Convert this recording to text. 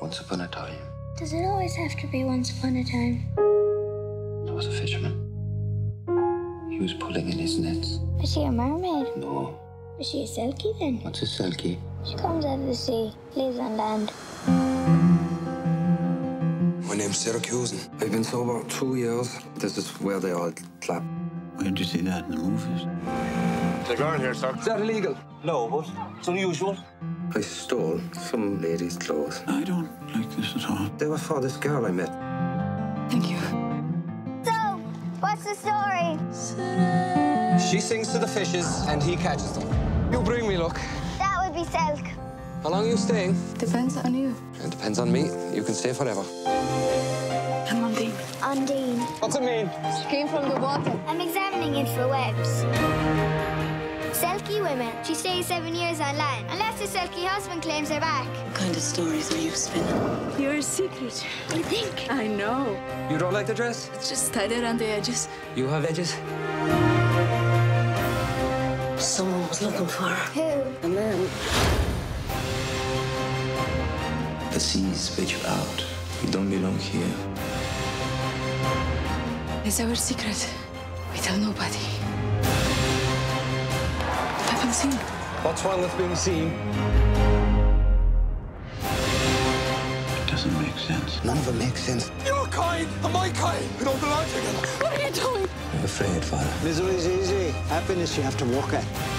Once upon a time, Does it always have to be once upon a time? there was a fisherman. He was pulling in his nets. Is she a mermaid? No, Is she a selkie then? what's a selkie? She comes out of the sea, lives on land. My name's Syracuse and. I've been sober two years. This is where they all clap. Where did you see that in the movies? The girl here, sir. Is that illegal? No, but it's unusual. I stole some lady's clothes. I don't like this at all. They were for this girl I met. Thank you. So, what's the story? She sings to the fishes and he catches them. You bring me luck. That would be Selk. How long are you staying? Depends on you. It depends on me. You can stay forever. I'm Ondine. Ondine. What's it mean? She came from the water. I'm examining it for webs. Selkie women. She stays seven years on land, unless her Selkie husband claims her back. What kind of stories are you spinning? You're a secret. I think? I know. You don't like the dress? It's just tied around the edges. You have edges? Someone was looking for her. Who? A man. The seas spit you out. You don't belong here. It's our secret. We tell nobody. I've been seen. What's wrong with being seen? It doesn't make sense. None of it makes sense. Your kind and my kind. We don't belong together. What are you doing? I'm afraid, Father. Misery's easy. Happiness you have to work at.